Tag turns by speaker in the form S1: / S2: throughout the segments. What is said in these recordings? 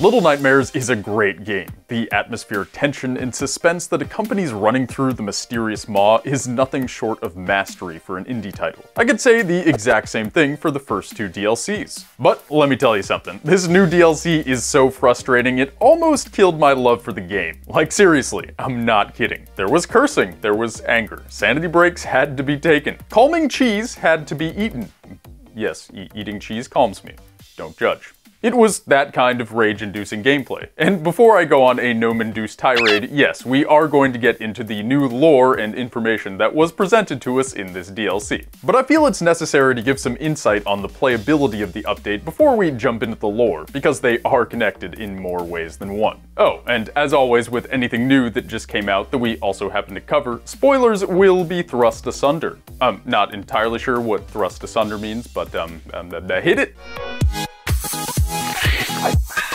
S1: Little Nightmares is a great game. The atmospheric tension and suspense that accompanies running through the mysterious maw is nothing short of mastery for an indie title. I could say the exact same thing for the first two DLCs. But let me tell you something, this new DLC is so frustrating it almost killed my love for the game. Like seriously, I'm not kidding. There was cursing, there was anger, sanity breaks had to be taken, calming cheese had to be eaten. Yes, e eating cheese calms me. Don't judge. It was that kind of rage-inducing gameplay. And before I go on a gnome-induced tirade, yes, we are going to get into the new lore and information that was presented to us in this DLC. But I feel it's necessary to give some insight on the playability of the update before we jump into the lore, because they are connected in more ways than one. Oh, and as always with anything new that just came out that we also happen to cover, spoilers will be thrust asunder. I'm not entirely sure what thrust asunder means, but um, um hit it! I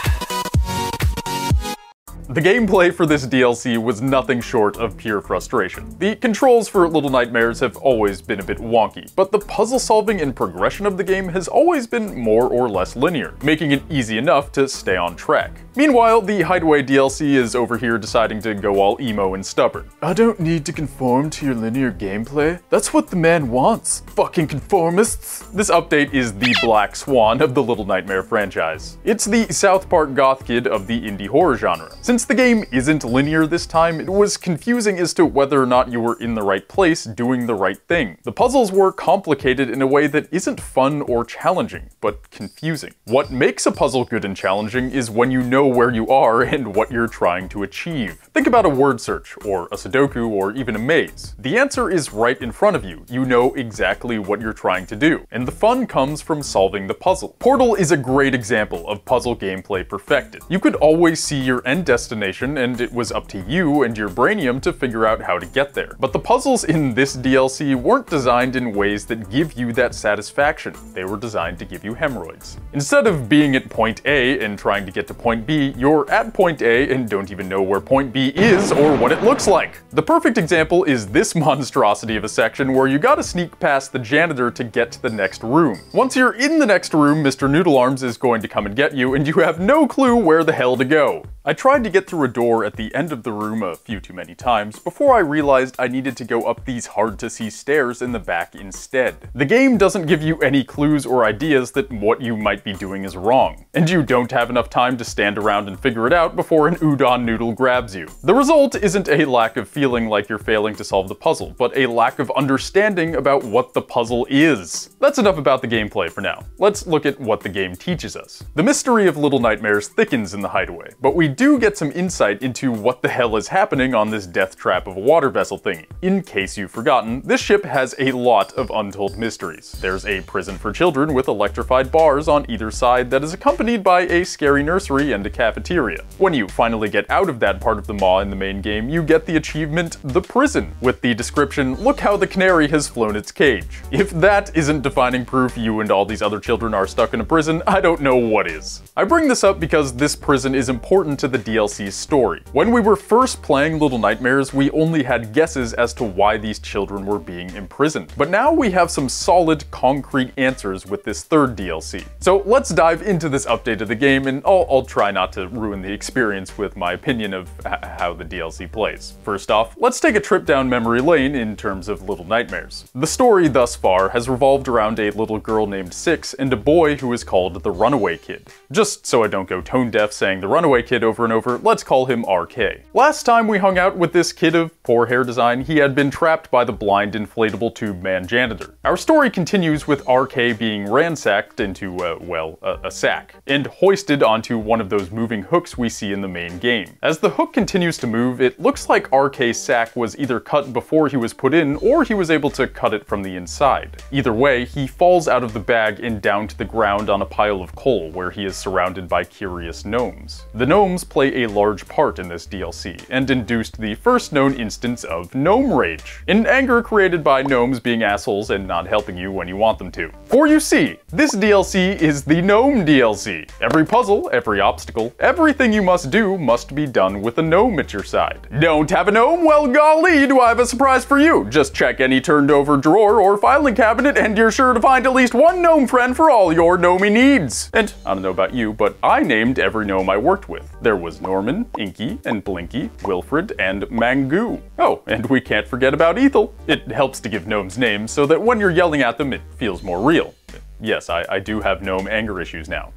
S1: the gameplay for this DLC was nothing short of pure frustration. The controls for Little Nightmares have always been a bit wonky, but the puzzle solving and progression of the game has always been more or less linear, making it easy enough to stay on track. Meanwhile, the Hideaway DLC is over here deciding to go all emo and stubborn. I don't need to conform to your linear gameplay. That's what the man wants. Fucking conformists. This update is the black swan of the Little Nightmare franchise. It's the South Park goth kid of the indie horror genre. Since since the game isn't linear this time, it was confusing as to whether or not you were in the right place doing the right thing. The puzzles were complicated in a way that isn't fun or challenging, but confusing. What makes a puzzle good and challenging is when you know where you are and what you're trying to achieve. Think about a word search, or a Sudoku, or even a maze. The answer is right in front of you. You know exactly what you're trying to do. And the fun comes from solving the puzzle. Portal is a great example of puzzle gameplay perfected. You could always see your end destination destination, and it was up to you and your brainium to figure out how to get there. But the puzzles in this DLC weren't designed in ways that give you that satisfaction. They were designed to give you hemorrhoids. Instead of being at point A and trying to get to point B, you're at point A and don't even know where point B is or what it looks like. The perfect example is this monstrosity of a section where you gotta sneak past the janitor to get to the next room. Once you're in the next room, Mr. Noodle Arms is going to come and get you, and you have no clue where the hell to go. I tried to get through a door at the end of the room a few too many times before I realized I needed to go up these hard to see stairs in the back instead. The game doesn't give you any clues or ideas that what you might be doing is wrong, and you don't have enough time to stand around and figure it out before an udon noodle grabs you. The result isn't a lack of feeling like you're failing to solve the puzzle, but a lack of understanding about what the puzzle is. That's enough about the gameplay for now. Let's look at what the game teaches us. The mystery of Little Nightmares thickens in the Hideaway, but we do get some insight into what the hell is happening on this death trap of a water vessel thingy. In case you've forgotten, this ship has a lot of untold mysteries. There's a prison for children with electrified bars on either side that is accompanied by a scary nursery and a cafeteria. When you finally get out of that part of the maw in the main game, you get the achievement, The Prison, with the description, look how the canary has flown its cage. If that isn't defining proof you and all these other children are stuck in a prison, I don't know what is. I bring this up because this prison is important to the DLC's story. When we were first playing Little Nightmares, we only had guesses as to why these children were being imprisoned. But now we have some solid, concrete answers with this third DLC. So let's dive into this update of the game, and I'll, I'll try not to ruin the experience with my opinion of how the DLC plays. First off, let's take a trip down memory lane in terms of Little Nightmares. The story thus far has revolved around a little girl named Six and a boy who is called the Runaway Kid. Just so I don't go tone deaf saying the Runaway Kid over and over, let's call him RK. Last time we hung out with this kid of poor hair design, he had been trapped by the blind inflatable tube man janitor. Our story continues with RK being ransacked into, uh, well, a, a sack, and hoisted onto one of those moving hooks we see in the main game. As the hook continues to move, it looks like RK's sack was either cut before he was put in, or he was able to cut it from the inside. Either way, he falls out of the bag and down to the ground on a pile of coal, where he is surrounded by curious gnomes. The gnomes gnomes play a large part in this DLC, and induced the first known instance of gnome rage, an anger created by gnomes being assholes and not helping you when you want them to. For you see, this DLC is the gnome DLC. Every puzzle, every obstacle, everything you must do must be done with a gnome at your side. Don't have a gnome? Well golly, do I have a surprise for you. Just check any turned over drawer or filing cabinet and you're sure to find at least one gnome friend for all your gnomey needs. And I don't know about you, but I named every gnome I worked with. There was Norman, Inky, and Blinky, Wilfred, and Mangoo. Oh, and we can't forget about Ethel. It helps to give gnomes names so that when you're yelling at them, it feels more real. Yes, I, I do have gnome anger issues now.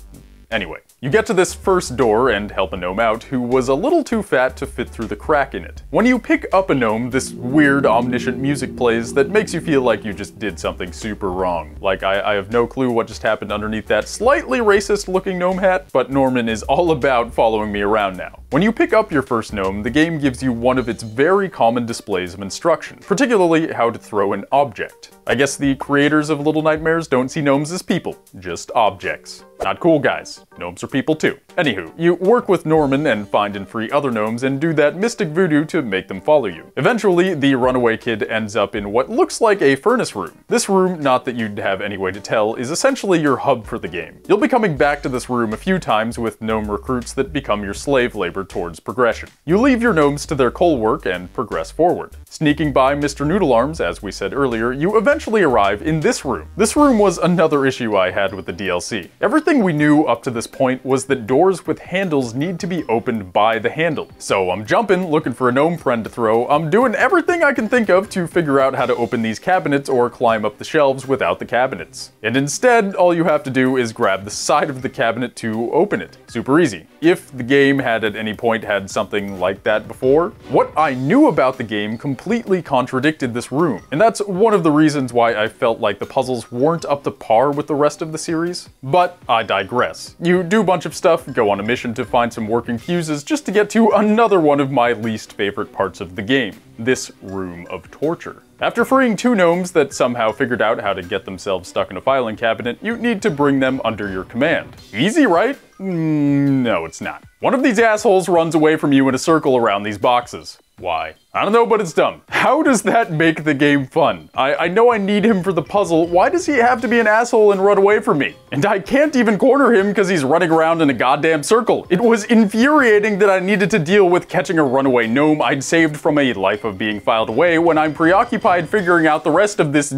S1: Anyway, you get to this first door and help a gnome out who was a little too fat to fit through the crack in it. When you pick up a gnome, this weird omniscient music plays that makes you feel like you just did something super wrong. Like I, I have no clue what just happened underneath that slightly racist looking gnome hat, but Norman is all about following me around now. When you pick up your first gnome, the game gives you one of its very common displays of instruction, particularly how to throw an object. I guess the creators of Little Nightmares don't see gnomes as people, just objects. Not cool, guys. Gnomes are people too. Anywho, you work with Norman and find and free other gnomes and do that mystic voodoo to make them follow you. Eventually, the runaway kid ends up in what looks like a furnace room. This room, not that you'd have any way to tell, is essentially your hub for the game. You'll be coming back to this room a few times with gnome recruits that become your slave labor towards progression. You leave your gnomes to their coal work and progress forward. Sneaking by Mr. Noodle Arms, as we said earlier, you eventually arrive in this room. This room was another issue I had with the DLC. Everything we knew up to this point was that doors with handles need to be opened by the handle. So I'm jumping, looking for a gnome friend to throw, I'm doing everything I can think of to figure out how to open these cabinets or climb up the shelves without the cabinets. And instead, all you have to do is grab the side of the cabinet to open it. Super easy. If the game had at any point had something like that before, what I knew about the game completely contradicted this room. And that's one of the reasons why I felt like the puzzles weren't up to par with the rest of the series. But I digress. You do bunch of stuff, go on a mission to find some working fuses just to get to another one of my least favorite parts of the game, this room of torture. After freeing two gnomes that somehow figured out how to get themselves stuck in a filing cabinet, you need to bring them under your command. Easy, right? Mm, no, it's not. One of these assholes runs away from you in a circle around these boxes. Why? I don't know, but it's dumb. How does that make the game fun? I, I know I need him for the puzzle. Why does he have to be an asshole and run away from me? And I can't even corner him because he's running around in a goddamn circle. It was infuriating that I needed to deal with catching a runaway gnome I'd saved from a life of being filed away when I'm preoccupied figuring out the rest of this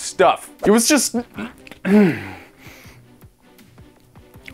S1: stuff. It was just...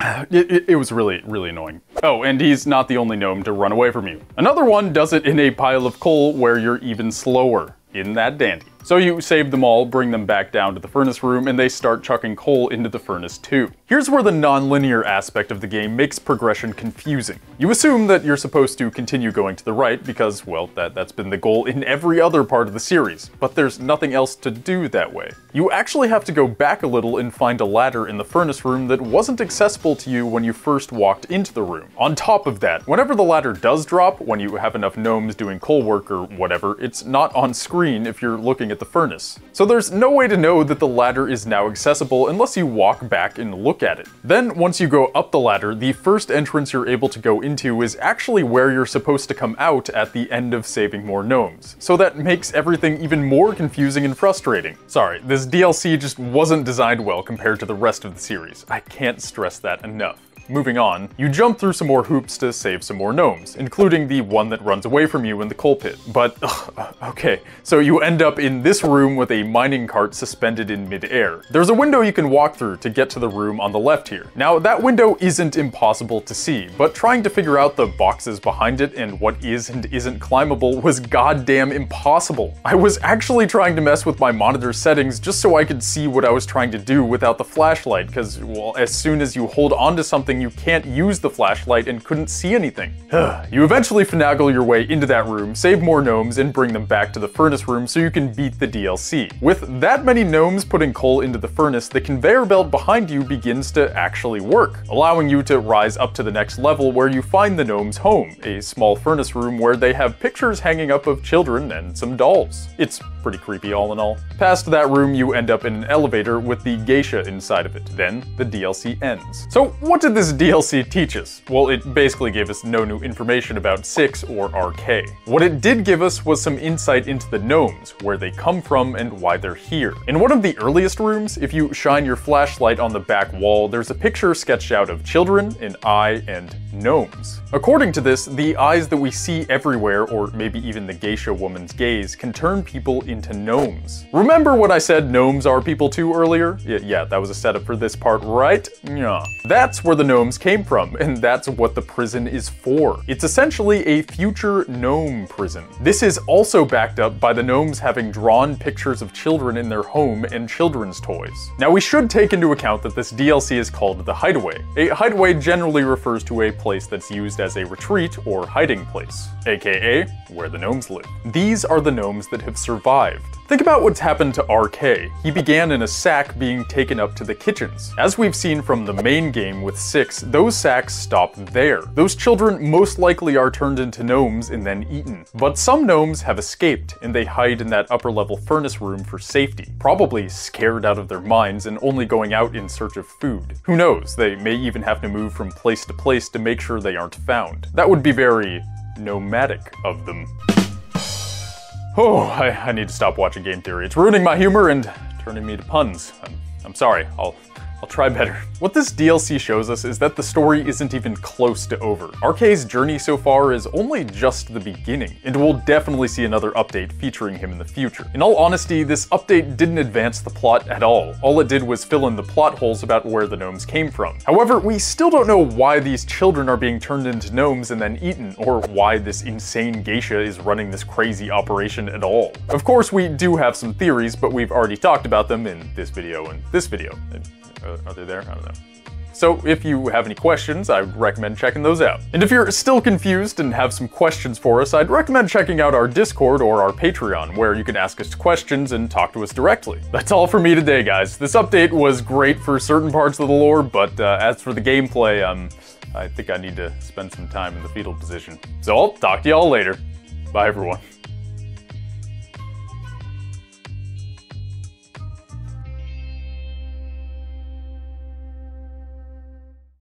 S1: It, it, it, was really, really annoying. Oh, and he's not the only gnome to run away from you. Another one does it in a pile of coal where you're even slower. Isn't that dandy? So you save them all, bring them back down to the furnace room, and they start chucking coal into the furnace too. Here's where the non-linear aspect of the game makes progression confusing. You assume that you're supposed to continue going to the right because, well, that, that's been the goal in every other part of the series, but there's nothing else to do that way. You actually have to go back a little and find a ladder in the furnace room that wasn't accessible to you when you first walked into the room. On top of that, whenever the ladder does drop, when you have enough gnomes doing coal work or whatever, it's not on screen if you're looking at the furnace. So there's no way to know that the ladder is now accessible unless you walk back and look at it. Then once you go up the ladder, the first entrance you're able to go into is actually where you're supposed to come out at the end of saving more gnomes. So that makes everything even more confusing and frustrating. Sorry, this DLC just wasn't designed well compared to the rest of the series. I can't stress that enough. Moving on, you jump through some more hoops to save some more gnomes, including the one that runs away from you in the coal pit. But, ugh, uh, okay, so you end up in this room with a mining cart suspended in midair. There's a window you can walk through to get to the room on the left here. Now, that window isn't impossible to see, but trying to figure out the boxes behind it and what is and isn't climbable was goddamn impossible. I was actually trying to mess with my monitor settings just so I could see what I was trying to do without the flashlight, because, well, as soon as you hold onto something you can't use the flashlight and couldn't see anything. you eventually finagle your way into that room, save more gnomes, and bring them back to the furnace room so you can beat the DLC. With that many gnomes putting coal into the furnace, the conveyor belt behind you begins to actually work, allowing you to rise up to the next level where you find the gnomes' home, a small furnace room where they have pictures hanging up of children and some dolls. It's pretty creepy all in all. Past that room, you end up in an elevator with the geisha inside of it. Then, the DLC ends. So what did this this DLC teach us? Well, it basically gave us no new information about Six or RK. What it did give us was some insight into the gnomes, where they come from and why they're here. In one of the earliest rooms, if you shine your flashlight on the back wall, there's a picture sketched out of children, an eye, and gnomes. According to this, the eyes that we see everywhere, or maybe even the geisha woman's gaze, can turn people into gnomes. Remember what I said gnomes are people too earlier? Yeah, yeah that was a setup for this part, right? Yeah. That's where the gnomes came from, and that's what the prison is for. It's essentially a future gnome prison. This is also backed up by the gnomes having drawn pictures of children in their home and children's toys. Now we should take into account that this DLC is called the Hideaway. A hideaway generally refers to a place that's used as a retreat or hiding place, aka where the gnomes live. These are the gnomes that have survived. Think about what's happened to RK. He began in a sack being taken up to the kitchens. As we've seen from the main game with 6, those sacks stop there. Those children most likely are turned into gnomes and then eaten. But some gnomes have escaped, and they hide in that upper level furnace room for safety. Probably scared out of their minds and only going out in search of food. Who knows, they may even have to move from place to place to make sure they aren't found. That would be very nomadic of them. Oh, I, I, need to stop watching Game Theory. It's ruining my humor and turning me to puns. I'm, I'm sorry. I'll I'll try better. What this DLC shows us is that the story isn't even close to over. RK's journey so far is only just the beginning, and we'll definitely see another update featuring him in the future. In all honesty, this update didn't advance the plot at all. All it did was fill in the plot holes about where the gnomes came from. However, we still don't know why these children are being turned into gnomes and then eaten, or why this insane geisha is running this crazy operation at all. Of course, we do have some theories, but we've already talked about them in this video and this video. Are they there? I don't know. So if you have any questions, I'd recommend checking those out. And if you're still confused and have some questions for us, I'd recommend checking out our Discord or our Patreon, where you can ask us questions and talk to us directly. That's all for me today, guys. This update was great for certain parts of the lore, but uh, as for the gameplay, um, I think I need to spend some time in the fetal position. So I'll talk to y'all later. Bye, everyone.